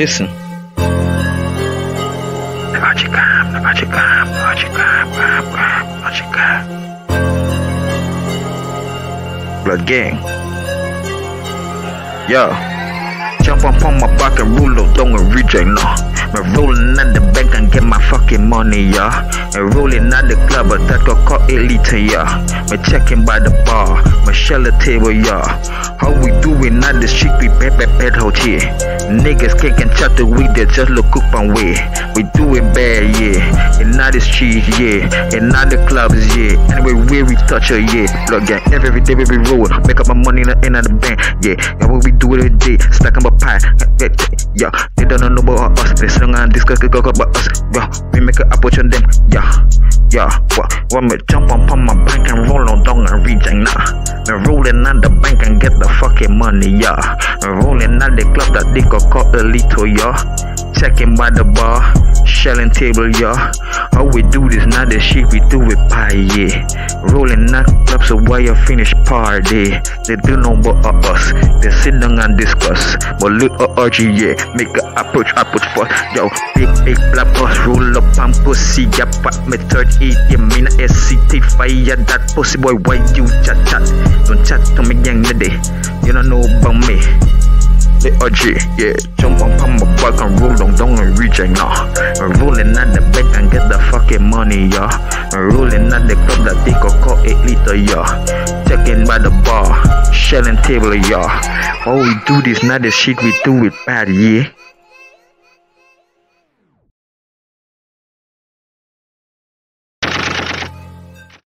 Listen. Blood gang. Yo. Jump up on my back and roll up, don't reject no. Me rolling at the bank fucking money, yeah. And rolling at the club, but that got caught elite, yeah. Me checking by the bar, me shell the table, yeah. How we doing at the street, we bad, bad, bad out here. Niggas can't chat the weed, they just look up and way. We doing bad, yeah. And not the street, yeah. And not the clubs, yeah. Anyway, where we touch her, yeah. Look, gang, every day we be roll. Make up my money in the end of the bank, yeah. And what we do it every day, stack on my pie, yeah. They don't know about us, they sing and discuss the go about us, yeah. We make an approach on them, yeah. Yeah, what? What me jump up on my bank and roll on down and reject nah. Me rolling at the bank and get the fucking money, yeah. Me rolling at the club that they got caught a little, yeah. Checking by the bar, shelling table, yeah. How we do this, not the shit we do it pie, yeah. Rolling at clubs so why you finish party. They do no more of us, they sit down and discuss. But look at RG, yeah, make a approach, approach for yo. Big, big black boss, roll up and pussy, yeah, pop me third eight, yeah, mean SCT fire that pussy boy, why you chat chat? Don't chat to me, young lady, you don't know about me. The OG, yeah, jump on my back and roll down and. I'm rolling at the bank and get the fucking money, yeah. I'm rolling at the club that they could call 8 liter, yeah. Checking by the bar, shelling table, yeah. All we do this, not the shit we do it bad, yeah.